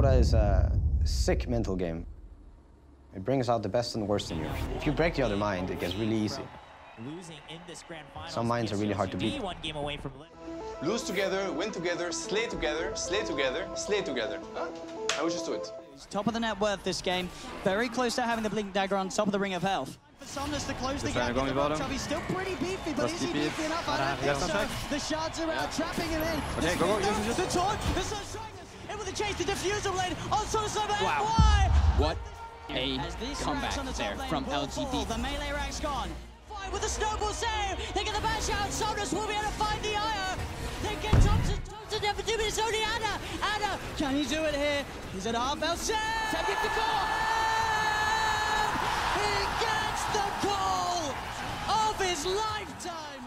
Dota is a sick mental game. It brings out the best and the worst in you. If you break the other mind, it gets really easy. Some minds are really hard to beat. One game away from Lose together, win together, slay together, slay together, slay together. Huh? I would just do it. Top of the net worth this game. Very close to having the Blink Dagger on top of the Ring of Health. For Somnus to close the gap. going with the bottom. He's still pretty beefy, but is he keep it. beefy enough? I don't think so. The shards are out, trapping him in. Okay, go, go, use it, use The it. taunt, the Sun Strikers, in with the chase, the Diffusal Blade on over Wow. Why? What a comeback the there lane from fall, LGD. The melee rack's gone. Fight with the snowball save. They get the bash out. Somnus will be able to find the ire. They get Topson. Topson never do it. It's only Ana. Ana, can he do it here? He's at half bell save. Take the call. He gets the call of his lifetime.